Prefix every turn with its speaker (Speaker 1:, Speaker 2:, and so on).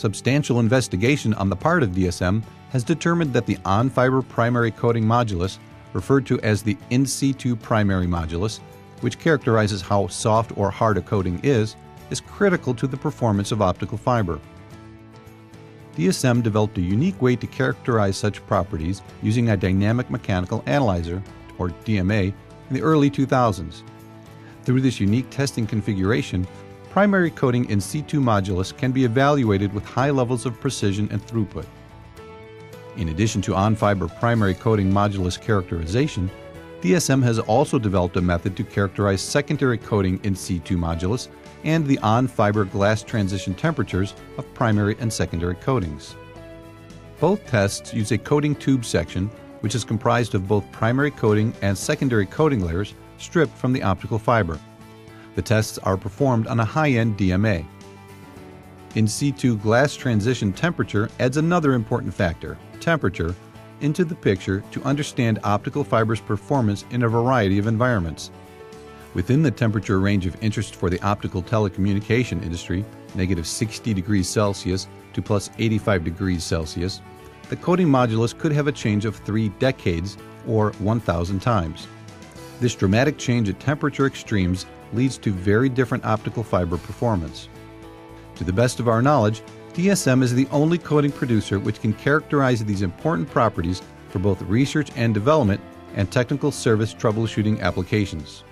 Speaker 1: Substantial investigation on the part of DSM has determined that the on fiber primary coating modulus, referred to as the in situ primary modulus, which characterizes how soft or hard a coating is, is critical to the performance of optical fiber. DSM developed a unique way to characterize such properties using a dynamic mechanical analyzer, or DMA, in the early 2000s. Through this unique testing configuration, primary coating in situ modulus can be evaluated with high levels of precision and throughput. In addition to on-fiber primary coating modulus characterization, DSM has also developed a method to characterize secondary coating in situ modulus and the on-fiber glass transition temperatures of primary and secondary coatings. Both tests use a coating tube section, which is comprised of both primary coating and secondary coating layers stripped from the optical fiber. The tests are performed on a high-end DMA. In situ glass transition temperature adds another important factor, temperature, into the picture to understand optical fiber's performance in a variety of environments. Within the temperature range of interest for the optical telecommunication industry, negative 60 degrees Celsius to plus 85 degrees Celsius, the coating modulus could have a change of three decades or 1,000 times. This dramatic change at temperature extremes leads to very different optical fiber performance. To the best of our knowledge, DSM is the only coating producer which can characterize these important properties for both research and development and technical service troubleshooting applications.